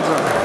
Well done.